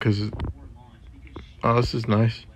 Cause, oh, this is nice.